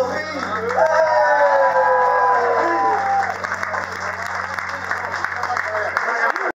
Sorriso.